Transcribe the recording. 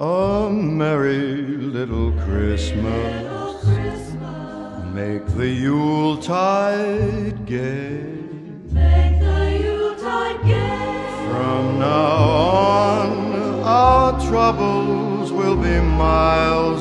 a merry little Christmas. Make the Yuletide gay. Make the Yuletide gay. From now on, our troubles will be away.